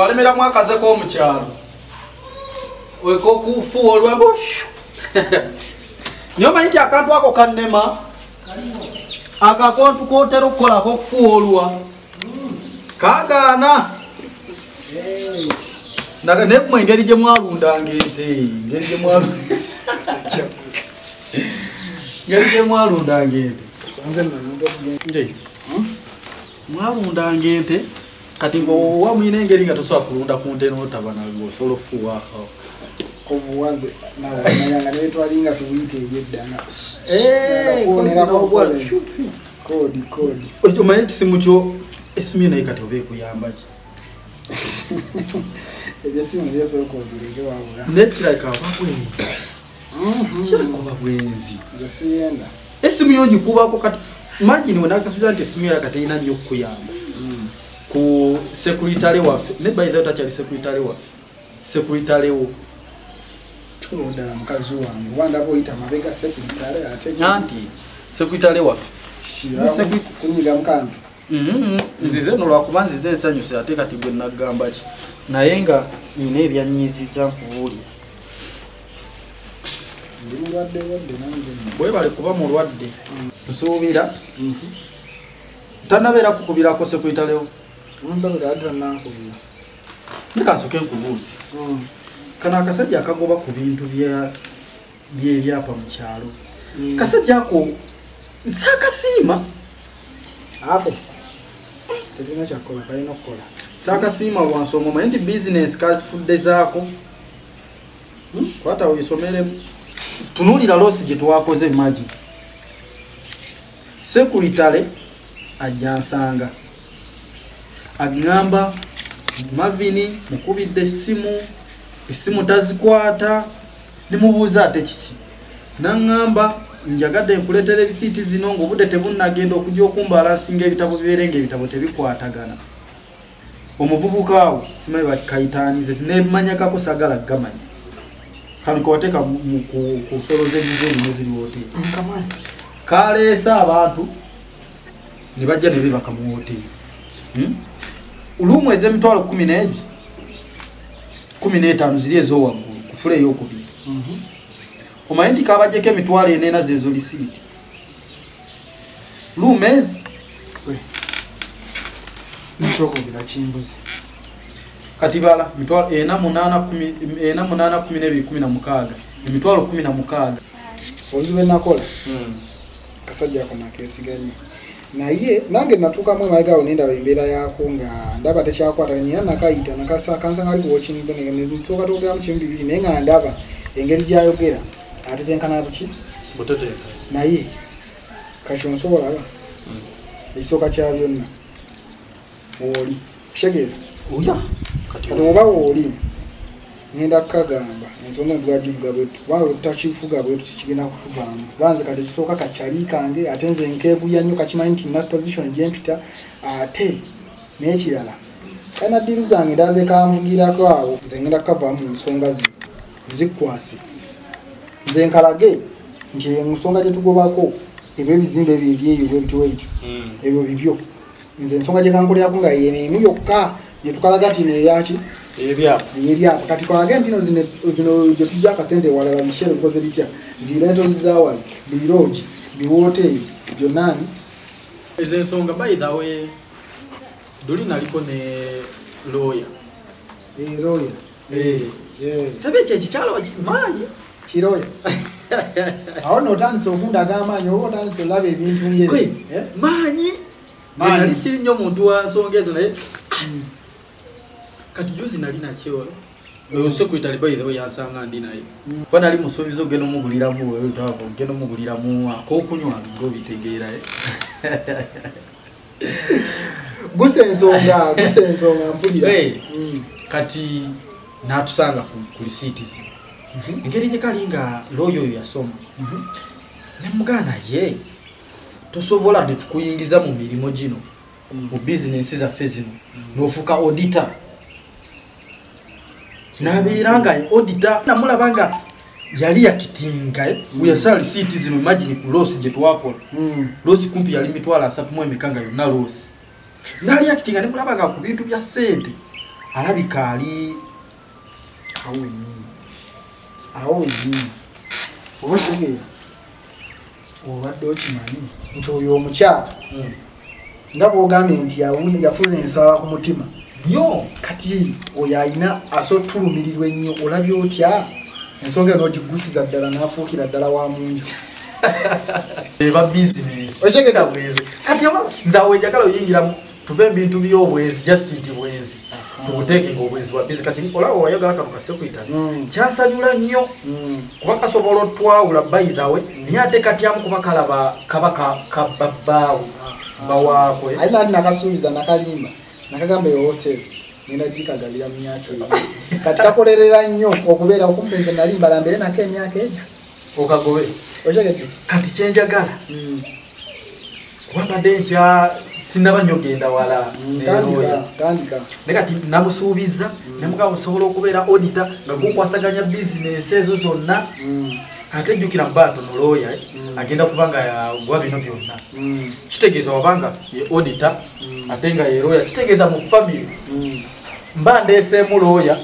walemeramu akaze k'omukyalo. Wekokufuwa olwembo niye omanyi nti akantu ako kannema. Akakontu kotera okukolako okufuwa olwa. Kagaana naga nekumwe engeri gye mwalundanga ente engeri gye mwalundanga ente. Nde, mwalundanga ente kati ngaowa mwina engeri nga tosobola kulunda ku nte notaba nawe osobola okufuwaako obuwaze nayanga netwalinga tuwite eyeddana kodi kodi omanyi ekisimu kyo esimu naye kati oba ekuyambaki ebyesimu byosooka obireke wabula. Nekiraka ababwenzi kirikuba bwenzi. Nze siyenda. Esimu yo ngikubako kati magini wenakasiza nti esimu yo kati erina nnyo okukuyamba ku sekuritale waffe. Ne baitha takyali sekuritale waffe. Sekuritalewo tulondala mukazi wange. Oba ndaba oyita mabega sekuritale ate anti sekuritale waffe. Kunyiga mukantu Mhm. nzize no lwakuba nzize ensanyuse ate kati gwe nagamba ki? Naye nga nina ebyanyiziza nkubuulira ndi mulwadde wadde nange bwebale kuba mulwadde. Nsuubira. Tanabeera kukubirako sekuritalewo tanankubira nekansooke nkubuuze. Kano akasajja akagoba ku bintu bya- byebyapa mu kyalo. Kasajja ako saakasiima ako? Terina kyakukola kalina okukola. Saakasiima lwansonga omanyi nti bizinesi kazifudde zaako? Kwata wesomeremu tunuulira loosi gye twakoze magi. Sekuritale ajja nsanga aŋŋamba mavini mukubidde essimu essimu tazikwata nemubuuza ate kiki? Naŋŋamba njagadde nkuleetera ebisiiti zino ngaobudde tebunnagenda okujja okumbalansinga ebitabo bibeere ngaebitabo tebikwatagana. Omuvubuka awo simanyi bakayitaanize nebimanyagako sagala gamanya kano kewateeka ku- nsolo z'ebizeeni neziri woteeri nkamanyi kaleese abantu nebajja nebebaka mu woteeri lumu ez'emitwalo kumi n'egi kumi n'etaano ziri ez'owaggulu ku fula ey'okubiri. Omanyi nti kabajjeko emitwalo eneena zezo lisiiti lumezi nkyokubira kimbuzi. Kati bala mitwalo ena munaana kumi- n'ebiri kumi na mukaaga. Emitwalo kumi na mukaaga. Obuzibu enakola kasajja ako nakesiganye naye nange natuukamu emabega awo nendaba embeera yaako nga ndaba tekyakwataganya era nakayita nakansanga ali kuwokinituuka twogeramu kimu bibiri naye nga ndaba engeri gyayogera atetenkana buki? Naye kakyo nsobola ba ekisooka kya byonna. Wooli kitegeera. Kati oba wooli ngenda kukagamba ensonga negwagivuga bwetu kubanga tutakivuga bwetu kikigenda kutuvaamu. Banze kati ekisooka kakyali kange ate nze nkeeguya nnyo kakimanyi nti na position gyempita ate n'ekirala. Kalina ddiru zange ndaze kanvugirako awo. Nze ngenda kukavaamu mu nsonga zino. Nzikwase. Nze nkalage nti ensonga gyetugobako ebyo ebizimbe ebyo ebyeyo bwebityo bwebityo ebyo bibyo. Nze ensonga gyekankolerako nga yenemu yokka gyetukalaga nti neyaki ebyapa. Kati twalage nti no zino zino gyetujja akasente walala bishere bikoze bitya? Zirento zizawali birogi biwoteeri byonaani ezo ensonga way duli naliko ne lawyer. Eroya sabe ekyo ekikyalo maanyi kiroya awo notandisa okundaga amaanyi oba otandisa olaba ebintu ngeri. Maanyi Maanyi. nali siri nnyo omuntu wa nsonga ezo naye kati juzi nali nakyo the way yansanga ndi naye Mm. kuba nali musuubiza ogenda omuguliramu wetava ogenda omuguliramu akokunywa nga obitegeera gusa ensonga gusa ensonga mpulira. Mm. kati natusanga ku ku lisiiti zino engeri gye kali nga looyo oyo yasoma Mhm. nemugana ye tosobola netukuyingiza mu mirimu gino mu bizinensi zaffe zino nofuuka odita nabeera nga odita namulaba nga yali yakitinga eh, weyasala lisiiti zino imagine ku losi gye twakola. Mm. losi kumpi yali mitwalo asatu mu emeka nga yonna losi naali yakitinga nemulaba nga ku bintu bya ssente. Alabika ali awo wenyini awo wenyini oba otegeera obadde okimanyi nti oyo omukyala nga bwogambye nti yafuna ensala ku mutima nnyo kati oyo alina asotulumirirwa ennyo olabye otya? Ensonga eno ogigusiza ddala n'afuukira ddala wa munju eba bizinesi Okyegedde? bwezi kati aba nze awo enjagala oyingiramu tuve ebintu by'obwezi just nti bwezi. Tubuteeke ngaobwezi bwa bizi kati olaba wayagala kano kasekwita Mm. kyansanyula nnyo. Mm. kuba kasobola otwawula bayithawe naye ate katyamu kuba kalaba kaba ka- kababbaawe bawaakwe. Ali nali nakasuubiza nakalimba nakagamba ewotero ngenda gikagalira mu myaka ebiri kati kakolerera nnyo okubeera okumpe nze nali mbala mbere nako emyaka egyo okagobe okyegedde kati kyenjagala? Kuba mbadde nkya sinaba nnyo genda wala tandika naye kati namusuubiza nemugaba osobola okubeera odita nga gukwasaganya bizinesi ezo zonna. Ate ejjukira muba ntonolooya Mm. agenda kuba nga yagwa bino byonna. Kitegeeza wabanga ye odita. Ate nga ye looya kitegeeza mu famire Mm. mba ndeeseemu looya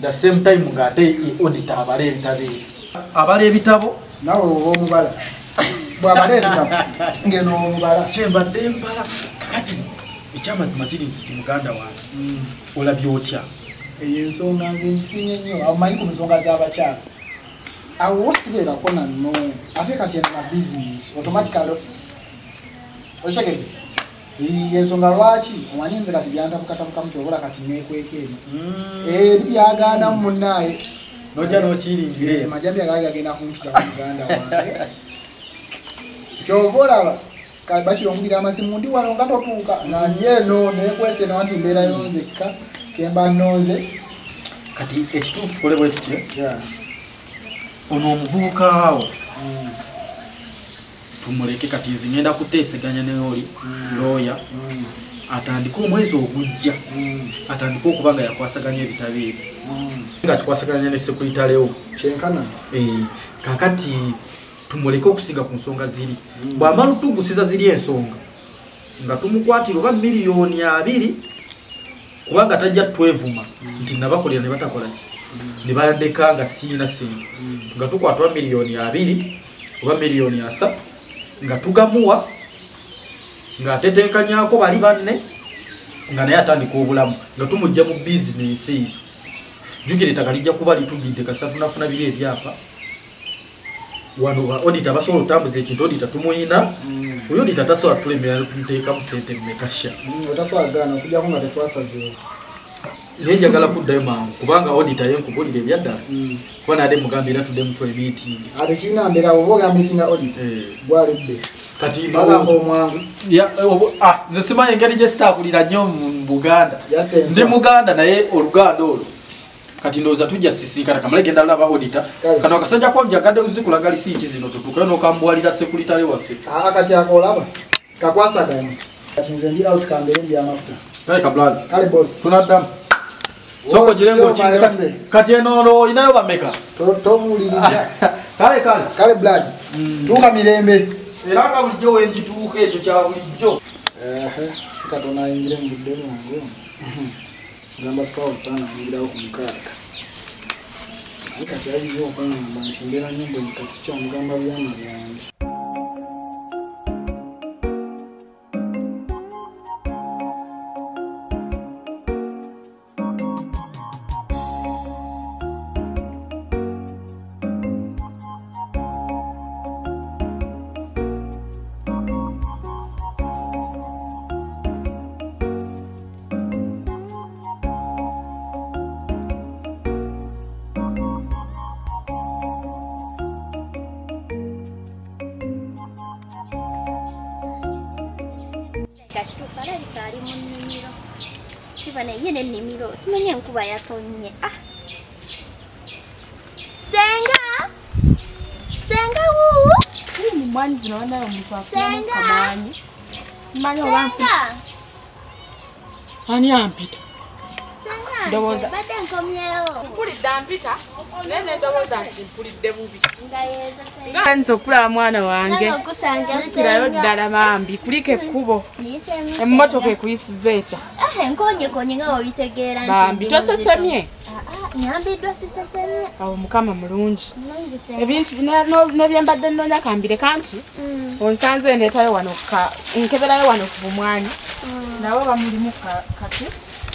the same time ng'ate ye odita abala ebitabo ebyo. Abala ebitabo? Nawe oba omubala bwabala ebitabo. Ngeno omubala kyembadde mbala kakati ekyamazima kiri nti ti muganda wange. Olabye otya? Eyo ensonga nze ngisinye nnyo. Amanyi ku nsonga z'abakyala awo wosibeerako nanno ate kati eno na bizinesi automatically okyegedde ensonga lwaki? Omanyi nze kati byantabukatabukamu tyobola kati nekweka eno. Eri byagaanamu munnaaye nojja nokiringira majambi agali gagenda kumpita ku muganda wange. Kyoba olaba omugira amasimu ndi wano nga totuuka. Nandi eno nekwesa eno nti mbeerayo nzekka kemba nnoze kati ekituufu tukole bwe Yeah. ono omuvubuka awo. Mm. Tumuleke kati nze ngenda kuteeseganya neoli looya atandike omwezi ogujja atandike okuba nga yakwasaganya ebitabo ebyo. Nga kikwasaganya ne sekuritalewo kyenkana. Eh, kakati tumuleke okusinga ku nsonga ziri. Bwamala otugusiza ziri ensonga nga tumukwatira oba miliyoni abiri kubanga tajja twevuma nti nabakolera ne batakola ki? Ne bandeka nga siina sente nga tukwata oba miliyoni abiri oba miliyoni asatu nga tugamuwa ng'ateteekanyako bali banne nga naye atandika obulamu nga tumugja mu bizinensi ezo. Jjukira ettaka lijja kuba litugidde kasa tunafuna biri ebyapa. Wano ba odita basobola otambuza ekintu odita tumuyina oyo odita tasobola tulemera tumuteekamu sente mmekasha otaswagana okujjako nga tetwasazeewo naye njagala kuddayo mangu kubanga odita yenkubulira ebyaddala kuba naade mugambe era tuddemu tu emiitingi ate kirina mbeera oba ogamba etinga audit gwaludde kati omwangu. Ya, eh, ah, nze simanyi engeri gye sitaakulira nnyo mu buganda. Ndi muganda naye oluganda olwo. Kati ndowooza tujja sisinkana kamale genda laba odita kano akasajja ko njagadde zikulaga lisiiti zino tutukayo n'okambuwalira sekuritale waffe. Aa kati akoolaba? Kakwasaganya. Kati nze ndi out kambere byamafuta kale kablaza kale bos tunaddamu soko gire ngaokize kati eno olwo olinayo bameka tomuwuliriza kale kale. Kale blood. Tuuka mirembe. Era nga bulijjo wengituuka ekyo kya bulijjo. Ehe, si katonda ayingire mu budde bwange gamba sawa butaano ayingirawo ku mukaaga naye kati ayiza okwangamba nti mbeera nyumba nzi kati sikyamugamba byama byange kiba naye n'ennimiro simanyi enkuba yatonye ah. Senga! Senga wuuwu ni mu mwanyi zino wanayo omuntu afunamu Senga! kamaanyi simanyi oba nfu ani ampita ndowooza badde nkomyewo. Mpulidde mpita naye nendowooza nti mpulidde bubi. Nga yeeza senga nga nze okulaba mwana wange. Kirayo ddala bambi. Kuliko ekkubo. Emmotoka ekuyisiza etya? Ah, enkonyekonye nga wabitegeera nti bambi. tosesemye Ah, ah, awo mukama mulungi. Ebintu ne- nebyembadde nnoonya kambire kanti Mm, onsanze ndeetayo wano nkeberayo wano ku bumwanyi mm, nabo bamulimu ka- kati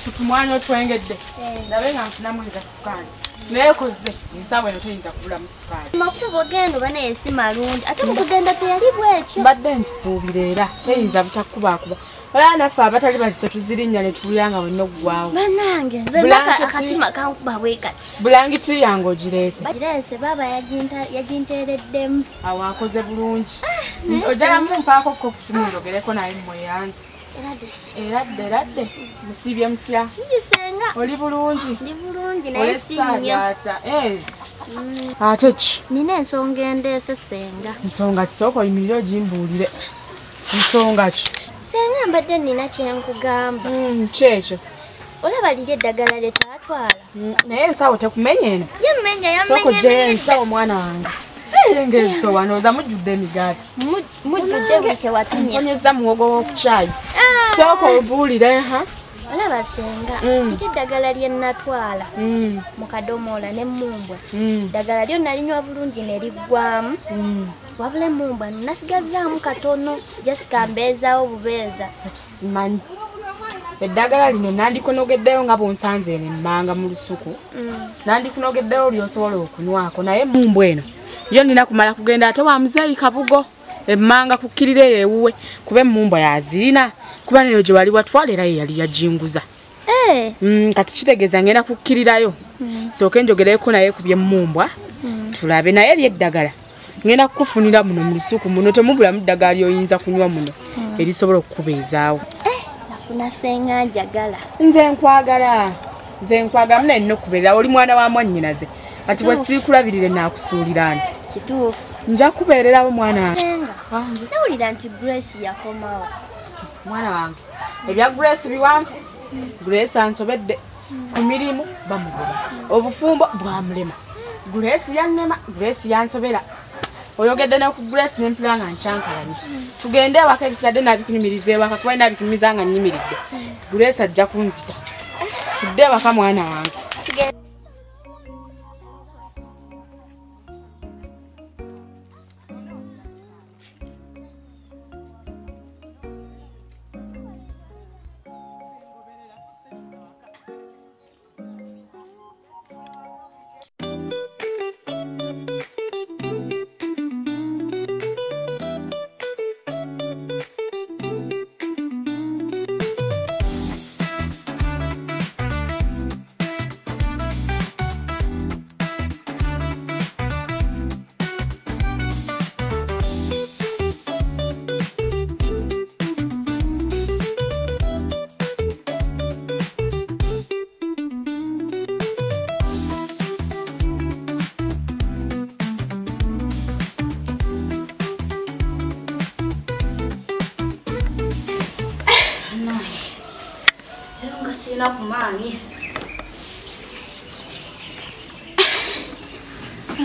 ku tumwanyi otwengedde. Eh. ndabe nga nfunamu eza sukaali naye koze ensawo eno toyinza kubulamu sukaali makutu bwogenda oba naye si malungi ate mukugenda teyali bwekyo mbadde nkisuubira era teyinza butakubaakuba olaba naffe abatali bazito tuzirinnya ne tuwulira nga wenna oggwawo banange nze akatima kankuba bwe kati. Bulangiti yange ogireese. Gireese baaba yaginteereddemu. Awo akoze bulungi. Ojalamu mpaako ko kusimu njogereko naye mmweyanze era eradde eradde musiibye mutya? Ngisenga. Oli bulungi? Ndi bulungi naye si nnyo olesaayaata Mm, ate ki? Nina ensonga endeese senga ensonga ki? Sooka oyimirire ogimbuulire ensonga ki? Senga mbadde nina kyenkugamba Mm, kyekyo olaba liri eddagala lye twatwala Mm, naye ensawo tekumenye eno. Sooka yammenye ensawo mwana wange. Engezi wanooza mujjudde emigaati. Mujjudde buli kye watumya mponyeza muwogo w'okukyayi Ah, sooka obuulire ha? Olaba senga Mm. liri eddagala lye natwala Mm, mu kadomoola n'emmumbwa mm, eddagala lyo nalinywa bulungi ne liggwamu mm. wabula emmumbwa nasigazaamu katono jessica mbeezaawo bubeeza. Simanyi eddagala lino nandikunogeddeyo nga bwonsanze eno emmanga mu lusuku. Mm. nandikunogeddeyo lyosobola okunywako naye mumbu eno yo nina kumala kugenda ate wa muzeeyi kabugo emmanga kukkirira eyo ewuwe kuba emmumbwa yazirina kuba neyo gye wali watwala era ye yali yajinguza. Eh, Mm, kati kitegeeza ngenda kukkirirayo. Sooke njogereko naye ku byemmumbwa tulabe naye lyeddagala ngenda kukufunira muno mu lusuku muno temubulamu ddagala lyoyinza kunywa muno. Erisobola okukubeezaawo. Nafuna senga njagala. Nze nkwagala nze nkwagala munaye nina okubeerera. Oli mwana wa mwannyinaze. Kati bwe siikulabirire naakusuulirani kituufu nja kubeererawo mwana wange. Nawulira nti grace yakomawo. Mwana wange ebya grace biwanvu? Grace ansobedde ku mirimu bamugoba. Obufumbo bwamulema. Grace yannema grace yansobera. Oyogedde ne ku grace nempula nga nkyankalanye. Tugende ewaka ebisigadde nabikunyumiriza ewaka kuba nabikunyumiza nga nnyimiridde. Grace ajja kunzita. Tudde ewaka mwana wange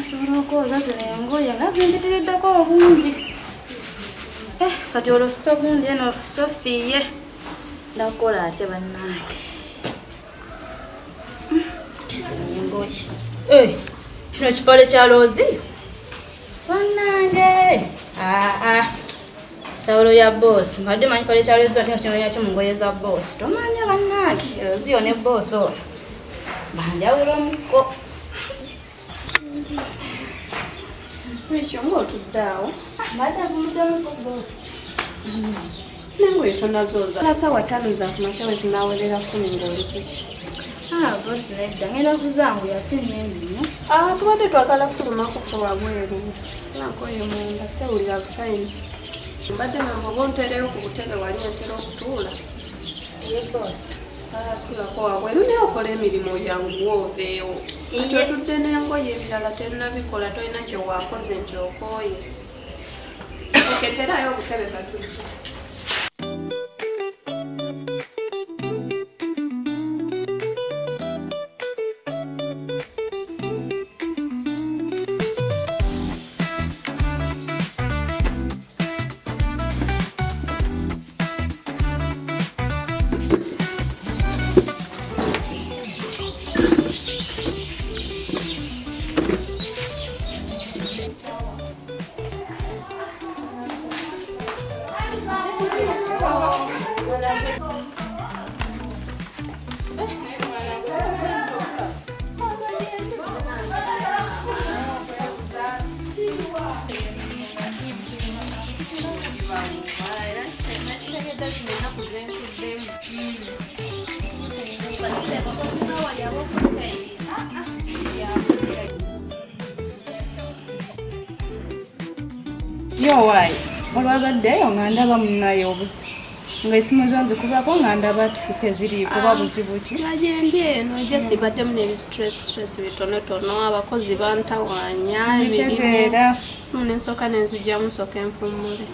nasobola okwoza zino engoye nga zimbitiriddeko obungi Eh, kati olwo so gundi eno sofiye ndakukola atya bannange. Hmm, engoye Eh, kino kipale kya loozi bannange. Aa tawulo ya boosi mbadde manyi pale kya loozi ate nga kino yakyo mu ngoye za boosi tomanya bannange. Looziyo ne boosi ono banjawulomuko ekyo bumuddemu boosi nengoye tonazooza nasawa ttaano zakumakya we zinawerera kumi ngaoli kuki Ah, boosi nedda ngenda kuzanguya si nnene nnyo tubadde twagala fuluma kufa wabweru nankoye munda sewulira bufayini mbadde ngamuba ontereyo ku butebe wali ontera okutuula ye boosi tulako wabweru naye okola emirimu yangu wooveewo Iye. otudde n'engoye ebirala terinabikola tolina kyewakoze nti okooye oketerayo obutebe katudde yowaayi olwagaddeyo nga ndaba munaye obuzi nga esimu zo nzikubako nga ndaba ti teziri kuba buzibu ki bagendye eno just baddemu n'ebistress stress bitonotono abakozi bantawanya bitegeera simu nensooka nenzijjamu nsooka enfummule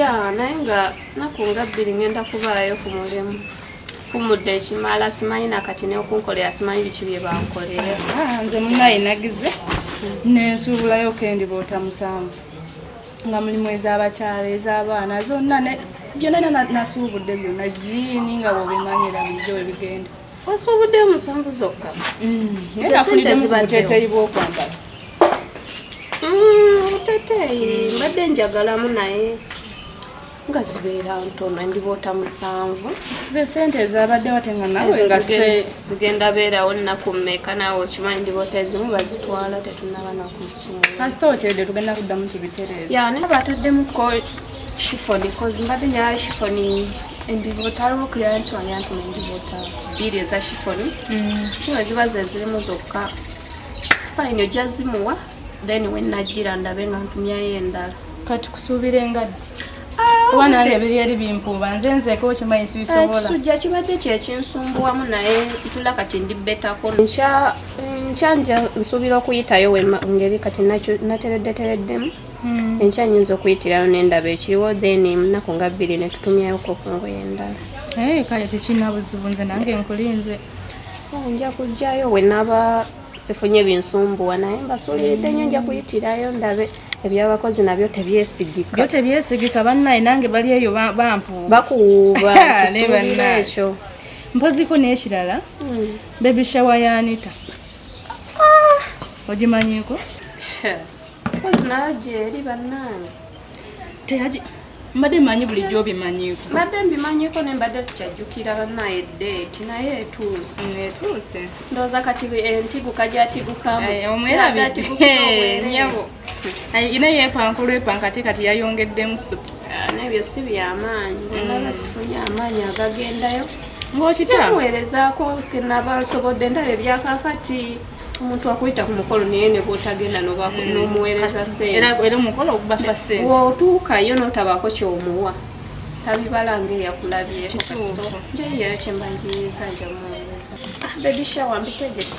ya naye nga naku nga bbiri ngenda kubaayo ku mulimu kumudde ekimala simanyi nakati neokunkolera simanyi biki bye bankolera. Ah, nze munaye nagize nensuubulayo kendiboota musanvu. Nga mulimu ez'abakyala ez'abaana zonna byonna na- nasuubudde byonna jiini nga bwobimanyira bulijjo webigenda osuubuddeyo musanvu zokka? Ku zibaddewo. buteeteeyi bw'okwambala Mm, obuteteeyi mbadde njagalamu naye nga zibeera ntono endiboota musanvu. Ze sente ezabadde wate nga nawe nga zigenda beerawo nnaku mmeka? Naawe okimanyi ndiboota ezimu bazitwala tetunaba nakuzisunga kasita otedde tugenda kuddamu tubitereeza ya naye bataddemuko shifoni kozi mbadde nyaa shifoni endiboota aliwo client wange antuma endiboota bbiri eza shifoni. Kiwe ziba ze zirimu zokka. Sifaini ojja zimuwa then wenagira ndabe nga ntumyayo endala. Kati kusuubira engaddi oba nange ebiri eri bimpuuba. Nze nzeeko okimanyi sibisobola. Ekisujja kibadde kyekinsumbuwamu naye ntula kati ndibetako nkya nkya nja nsuubira okuyitayo wema ngeri kati nakyo- natereddetereddemu. Enkya nyinza okuyitirayo nendaba ekiriwo then munaku nga bbiri netutumyayoko ku ngoye endala. Eh, kale tekirina buzibu nze nange nkulinze. Oh, nja kujjayo wenaba sifunye binsumbuwa naye mbasuuliridde nnyo nja kuyitirayo ndabe ebyabakozi nabyo byo tebyesigika tebyesigika bannaye nange bali eyo ba- bampuuba bakuuba Ne nkisuubira bannange. ekyo. Mpoziko n'ekirala Hmm. bebi shawa ya anita. Ogimanyiko kozi nayo gyeri bannange teyagi mbadde mmanyi bulijjo obimanyiko mbadde mbimanyiko ne mbadde sikyajjukira bannaye deeti naye etuuse. Netuuse ndowooza kati entiguka gyatigukamu omwerabidde nyabo ina yepankulu epanka ate kati yayongeddemu supu nebyo si byamaanyi bwendaba sifunye amaanyi agagendayo. Ngaokita muweerezaako kenaba nsobodde ndaba ebyakakati omuntu akuyita ku mukolo naye ne bwotagenda n'omuweereza sente omukolo ogubafa sente bw'otuukayo n'otabaako kyomuwa tabibala ngaeyakulabyeko Kituufu. njeyeyo kyemba njiyiriza njamuweereza bebishawa mbitegedde.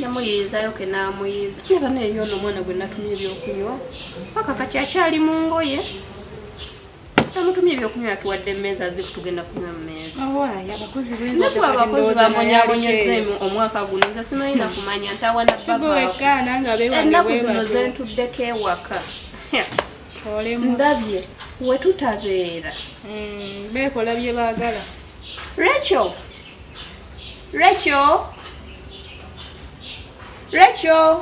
Namuyirizayo ke namuyiza neba neebyona omwana gwe natumye ebyokunywa paka kati akyali mu ngoye namutumye ebyokunywa yatuwadde emmeeza zifu tugenda kunywa mu mmeeza owaayi abakozi nakuba abakozi bambonyabonyezemu omwaka guno. Nze simanyi nakumanya ntawana ennaku zino zentuddeko ewaka. Ndabye wetutabeera beekola bye baagala. Rachel. Rachel. Rachel